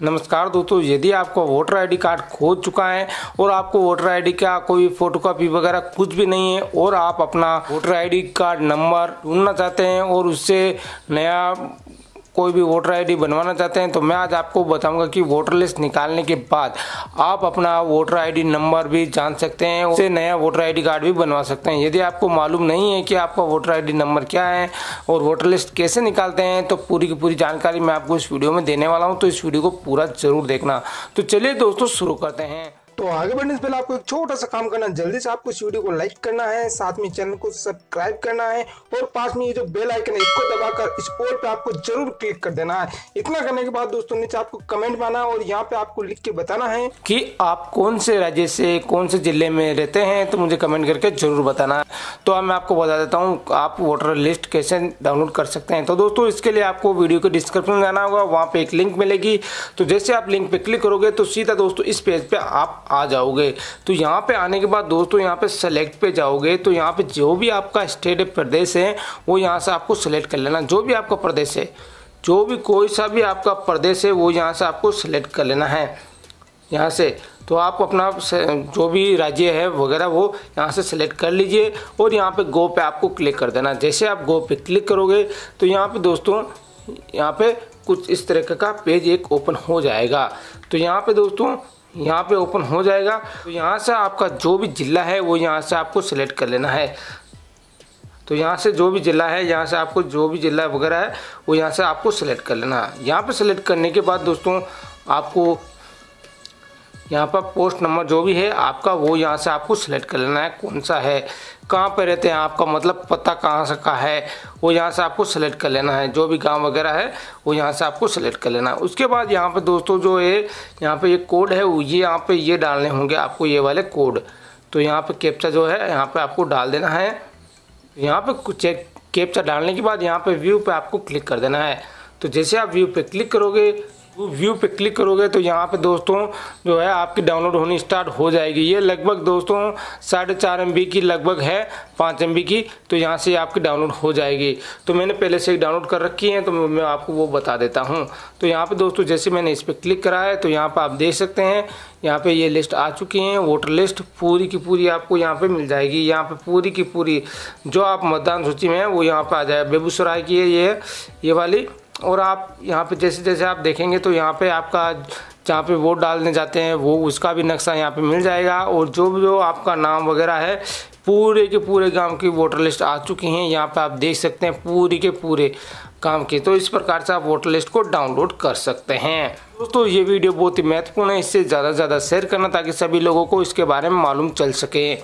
नमस्कार दोस्तों, यदि आपका वोटर आईडी कार्ड खो चुका है और आपको वोटर आईडी का कोई फोटोकॉपी वगैरह कुछ भी नहीं है और आप अपना वोटर आईडी कार्ड नंबर ढूंढना चाहते हैं और उससे नया कोई भी वोटर आईडी बनवाना चाहते हैं तो मैं आज आपको बताऊँगा कि वोटर लिस्ट निकालने के बाद आप अपना वोटर आईडी नंबर भी जान सकते हैं उससे नया वोटर आईडी कार्ड भी बनवा सकते हैं। यदि आपको मालूम नहीं है कि आपका वोटर आईडी नंबर क्या है और वोटर लिस्ट कैसे निकालते हैं तो पूरी की पूरी जानकारी मैं आपको इस वीडियो में देने वाला हूँ तो इस वीडियो को पूरा ज़रूर देखना। तो चलिए दोस्तों, शुरू करते हैं। तो आगे बढ़ने से पहले आपको एक छोटा सा काम करना है। जल्दी से आपको इस वीडियो को लाइक करना है, साथ में चैनल को सब्सक्राइब करना है और पास में ये जो बेल आइकन है, इसको दबाकर इस पोल पे आपको ज़रूर क्लिक कर देना है। इतना करने के बाद दोस्तों, नीचे आपको कमेंट पाना है और यहाँ पे आपको लिख के बताना है कि आप कौन से राज्य से, कौन से ज़िले में रहते हैं तो मुझे कमेंट करके ज़रूर बताना। है तो अब मैं आपको बता देता हूँ, आप वोटर लिस्ट कैसे डाउनलोड कर सकते हैं। तो दोस्तों, इसके लिए आपको वीडियो के डिस्क्रिप्शन में जाना होगा, वहाँ पे एक लिंक मिलेगी। तो जैसे आप लिंक पे क्लिक करोगे तो सीधा दोस्तों इस पेज पे आप आ जाओगे। तो यहाँ पे आने के बाद दोस्तों, यहाँ पे सेलेक्ट पे जाओगे तो यहाँ पे जो भी आपका स्टेट प्रदेश है, वो यहाँ से आपको सेलेक्ट कर लेना। जो भी आपका प्रदेश है, जो भी कोई सा भी आपका प्रदेश है, वो यहाँ से आपको सेलेक्ट कर लेना है। यहाँ से तो आप अपना जो भी राज्य है वगैरह वो यहाँ से सेलेक्ट कर लीजिए और यहाँ पे गो पे आपको क्लिक कर देना। जैसे आप गो पे क्लिक करोगे तो यहाँ पे दोस्तों, यहाँ पे कुछ इस तरह का पेज एक ओपन हो जाएगा। तो यहाँ पे दोस्तों, यहाँ पे ओपन हो जाएगा। तो यहाँ से आपका जो भी ज़िला है, वो यहाँ से आपको सिलेक्ट कर लेना है। तो यहाँ से जो भी ज़िला है, यहाँ से आपको जो भी ज़िला वगैरह है, वो यहाँ से आपको सिलेक्ट कर लेना। है यहाँ पर सिलेक्ट करने के बाद दोस्तों, आपको यहाँ पर पोस्ट नंबर जो भी है, आपका वो यहाँ से आपको सिलेक्ट कर लेना है, कौन सा है, कहाँ पे रहते हैं, आपका मतलब पता कहाँ से का है, वो यहाँ से आपको सेलेक्ट कर लेना है, जो भी गाँव वगैरह है, वो यहाँ से आपको सेलेक्ट कर लेना है। उसके बाद यहाँ पे दोस्तों जो है यहाँ पे ये कोड है, वो ये यहाँ पे ये डालने होंगे आपको ये वाले कोड तो यहाँ पे कैप्चा जो है, यहाँ पे आपको डाल देना है। यहाँ पे कुछ कैप्चा डालने के बाद यहाँ पे व्यू पे आपको क्लिक कर देना है। तो जैसे आप व्यू पे क्लिक करोगे व्यू पे क्लिक करोगे तो यहाँ पे दोस्तों जो है आपकी डाउनलोड होनी स्टार्ट हो जाएगी। ये लगभग दोस्तों साढ़े चार एमबी की लगभग है, पाँच एम की तो यहाँ से आपकी डाउनलोड हो जाएगी। तो मैंने पहले से डाउनलोड कर रखी है तो मैं आपको वो बता देता हूँ। तो यहाँ पे दोस्तों जैसे मैंने इस पर क्लिक करा है तो यहाँ पर आप देख सकते हैं, यहाँ पे ये लिस्ट आ चुकी है वोटर लिस्ट पूरी की पूरी आपको यहाँ पे मिल जाएगी। यहाँ पे पूरी की पूरी जो आप मतदान सूची में है, वो यहाँ पे आ जाए। बेगूसराय की है ये ये वाली। और आप यहाँ पे जैसे जैसे आप देखेंगे तो यहाँ पे आपका जहाँ पे वोट डालने जाते हैं, वो उसका भी नक्शा यहाँ पे मिल जाएगा। और जो भी जो आपका नाम वगैरह है, पूरे के पूरे गाँव की वोटर लिस्ट आ चुकी हैं। यहाँ पे आप देख सकते हैं पूरी के पूरे काम की। तो इस प्रकार से आप वोटर लिस्ट को डाउनलोड कर सकते हैं। दोस्तों, ये वीडियो बहुत ही महत्वपूर्ण है। इससे ज़्यादा से ज़्यादा शेयर करना ताकि सभी लोगों को इसके बारे में मालूम चल सके।